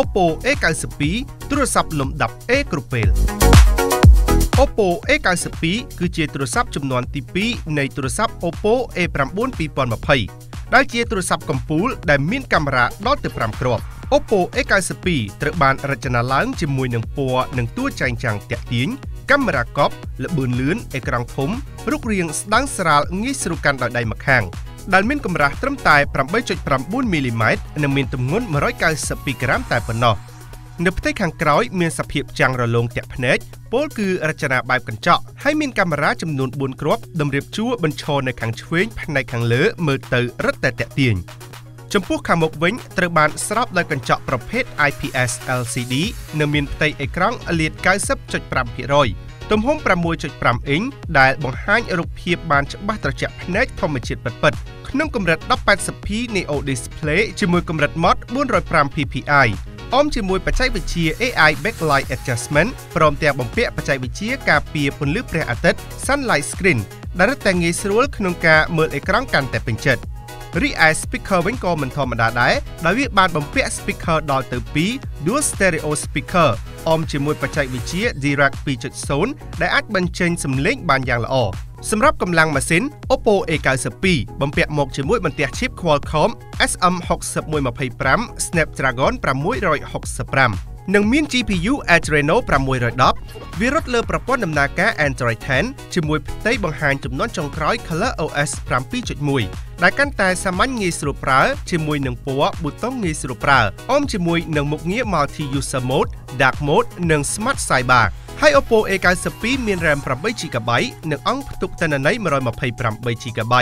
Oppo A92 ទូរស័ព្ទលំដាប់ A គ្រប់ពេល Oppo A92 គឺជាទូរស័ព្ទចំនួនទី2នៃទូរស័ព្ទ Oppo A9 2020ដែលជាទូរស័ព្ទកំពូលដែលមានកាមេរ៉ាដល់ទៅ5គ្រាប់ Oppo A92 ត្រូវបានរចនាឡើងជាមួយនឹងពណ៌និងតួចែងចាំងតាក់ទាញកាមេរ៉ាកប់ល្បឿនលឿនអេក្រង់ធំរូបរាងស្ដើងស្រាលងាយស្រួលកាន់ដោយដៃម្ខាង ដែលមានកម្រាស់ត្រឹមតែ8.9មីលីម៉ែត្រនិងមានទម្ងន់192ក្រាមតែប៉ុណ្ណោះនៅផ្ទៃខាងក្រោយមានសភាពចាំងរលោងតាក់ភ្នែកពោលគឺរចនាបែបកញ្ចក់ហើយមានកាមេរ៉ាចំនួន4គ្រាប់តម្រៀបជួរបញ្ឈរនៅខាងឆ្វេងផ្នែកខាងលើមើលទៅរឹតតែតាក់ទាញចំពោះខាងមុខវិញត្រូវបានស្រោបដោយកញ្ចក់ប្រភេទ IPS LCD និងមានផ្ទៃអេក្រង់លាត90.5%ទំហំ6.5អ៊ីងដែលបង្ហាញរូបភាពបានច្បាស់ត្រជាក់ភ្នែកធម្មជាតិពិតៗ ក្នុងកម្រិត 1080p Neo Display ជាមួយកម្រិត Mod 405 ppi អមជាមួយបច្ចេកវិទ្យា AI Backlight Adjustment ព្រមទាំងបំពាក់បច្ចេកវិទ្យាការពារពន្លឺព្រះអាទិត្យ Sunlight Screen ដែលរឹតតែងាយស្រួលក្នុងការមើលអេក្រង់កាន់តែពេញចិត្តរីឯ speaker វិញក៏មិនធម្មតាដែរដោយវាបានបំពាក់ speaker ដល់ទៅ2 dual stereo speaker អមជាមួយបច្ចេកវិទ្យា Dirac 2.0ដែលអាចបញ្ចេញសំឡេងបានយ៉ាងល្អ សម្រាប់កម្លាំងម៉ាស៊ីន Oppo A92 បំពាក់មកជាមួយបន្ទះ chip Qualcomm SM6125 Snapdragon 665និងមាន GPU Adreno 610វារត់លើប្រព័ន្ធដំណើរការ Android 10ជាមួយផ្ទៃបង្ហាញចំនួនចុងក្រោយ ColorOS 7.1ដែលកាន់តែសាមញ្ញងាយស្រួលប្រើជាមួយនឹងពណ៌ប៊ូតុងងាយស្រួលប្រើអមជាមួយនឹងមុខងារ Multi User Mode Dark Mode និង Smart Sidebar ហើយ Oppo A92 មាន RAM 8GB និងអង្គផ្ទុកទិន្នន័យ 128GB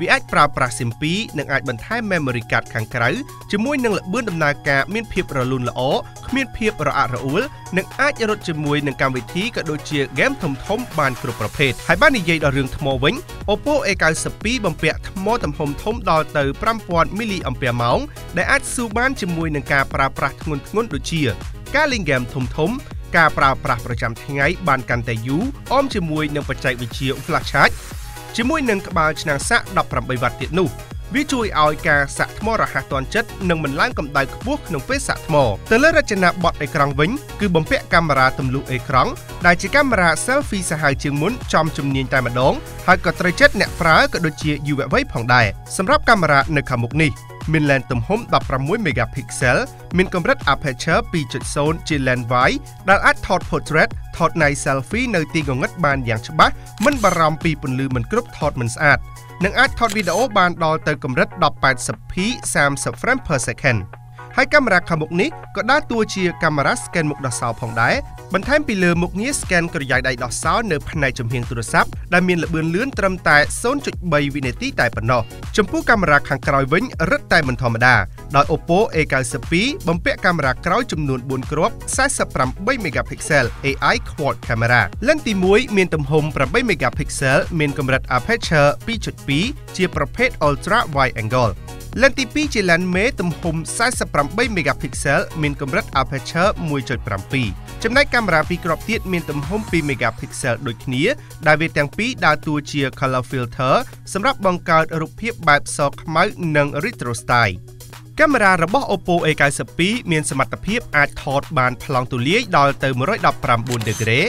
វាអាចប្រើប្រាស់ SIM 2និងអាចបន្ថែម memory card ខាងក្រៅជាមួយនឹងល្បឿនដំណើរការមានភាពរលូនល្អគ្មានភាពរអាក់រអួលនិងអាចរត់ជាមួយនឹងកម្មវិធីក៏ដូចជា game ធំធំបានគ្រប់ប្រភេទហើយបាននិយាយដល់រឿងថ្មវិញ Oppo A92 បំពាក់ថ្មទំហំធំដល់ទៅ5000 mAh ដែលអាចស៊ូបានជាមួយនឹងការប្រើប្រាស់ធ្ងន់ធ្ងរដូចជា ការលេងហ្គេមធំធំ ការប្រើប្រាស់ប្រចាំថ្ងៃបានកាន់តែយូរអមជាមួយនឹងបច្ចេកវិទ្យា Flash Charge ជាមួយនឹងក្បាលឆ្នាំងសាក18វ៉ាត់ទៀតនោះ វាជួយឲ្យការសាក់ថ្មរហ័សទាន់ចិត្តនិងមិនឡើងកម្ដៅខ្ពស់ក្នុងពេលសាក់ថ្មទៅលើរចនាប័ទ្មអេក្រង់វិញគឺបំពាក់កាមេរ៉ាទម្លុះអេក្រង់ដែលជាកាមេរ៉ា selfie សាហាវជាងមុនចំជំនាញតែម្ដងហើយក៏ត្រូវចិត្តអ្នកប្រើក៏ដូចជាយុវវ័យផងដែរសម្រាប់កាមេរ៉ានៅខាងមុខនេះ មាន lens ទំហំ16 megapixel មានកម្រិត aperture 2.0ជា lens wide ដែលអាចថត portrait ថត night selfie នៅទីងងឹតបានយ៉ាងច្បាស់មិនបារម្ភពីពន្លឺមិនគ្រប់ថតមិនស្អាតនិងអាចថតវីដេអូបានដល់ទៅកម្រិត 1080p 30 frame per second ហើយកាមេរ៉ាខាងមុខនេះក៏ដើរតួជាកាមេរ៉ា scan មុខដោះសោផងដែរបន្ថែមពីលើមុខងារ scan ក្រយ៉ៅដៃដោះសោនៅផ្នែកចំហៀងទូរស័ព្ទដែលមានល្បឿនលឿនត្រឹមតែ0.3វិនាទីតែប៉ុណ្ណោះចំពោះកាមេរ៉ាខាងក្រោយវិញរឹតតែមិនធម្មតាដោយ Oppo A92 បំពាក់កាមេរ៉ាក្រោយចំនួន4គ្រាប់48 megapixel AI quad camera លេនទី1មានទំហំ8 megapixel មានកម្រិត aperture 2.2ជាប្រភេទ ultra wide angle លេនទី2ជាលេនមេទំហំ48 megapixel មានកម្រិត aperture 1.7ចំណែកកាមេរ៉ាពីរគ្រាប់ទៀតមានទំហំ2 megapixel ដូចគ្នា ដែលវាទាំងពីរដើរតួជា color filter សម្រាប់បង្កើតរូបភាពបែបសខ្មៅនិង retro style កាមេរ៉ារបស់ Oppo A92 មានសមត្ថភាពអាចថតបានប្លង់ទូលាយដល់ទៅ119ដឺក្រេ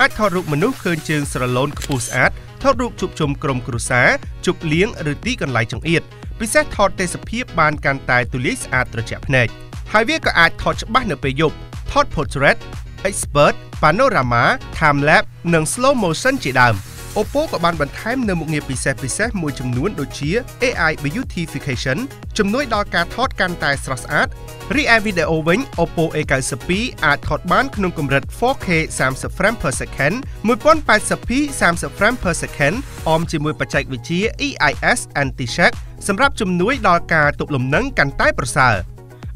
អាចថតរូបមនុស្សឃើញជើងស្រឡូនខ្ពស់ស្អាតថតរូបជួបជុំក្រុមគ្រួសារជប់លៀងឬទីកន្លែងចង្អៀត ពិសេសថតទេសភាពបានកាន់តែទូលាយស្អាតត្រជាក់ភ្នែកហើយវាក៏អាចថតច្បាស់នៅពេលយប់ថត portrait expert panorama time lapse និង slow motion ជាដើម Oppo ក៏បានបន្ថែមនៅមុខងារពិសេសពិសេសមួយចំនួនដូចជា AI Beautification ជំនួយដល់ការថតកាន់តែស្រស់ស្អាតរីឯវីដេអូវិញ Oppo A92 អាចថតបានក្នុងកម្រិត 4K 30 frame per second 1080p 30 frame per second អមជាមួយបច្ចេកវិទ្យា EIS Anti-Shake សម្រាប់ជំនួយដល់ការទប់លំនឹងកាន់តែប្រសើរ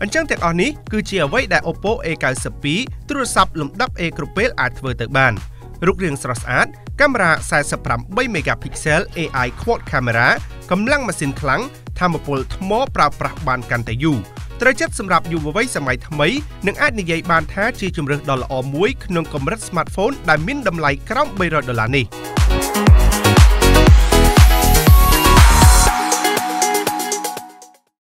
អញ្ចឹងទាំងអស់នេះគឺជាអ្វីដែល Oppo A92 ទូរស័ព្ទលំដាប់ A គ្រប់ពេលអាចធ្វើទៅបាន រូបរាងស្រស់ស្អាតកាមេរ៉ា48 megapixel AI quad camera កម្លាំងម៉ាស៊ីនខ្លាំងធម្មពលថ្មប្រើប្រាស់បានកាន់តែយូរត្រូវចិត្តសម្រាប់យុវវ័យសម័យថ្មីនិងអាចនិយាយបានថាជាជំរើសដ៏ល្អមួយក្នុងកម្រិត smartphone ដែលមានតម្លៃក្រោម300ដុល្លារនេះ។។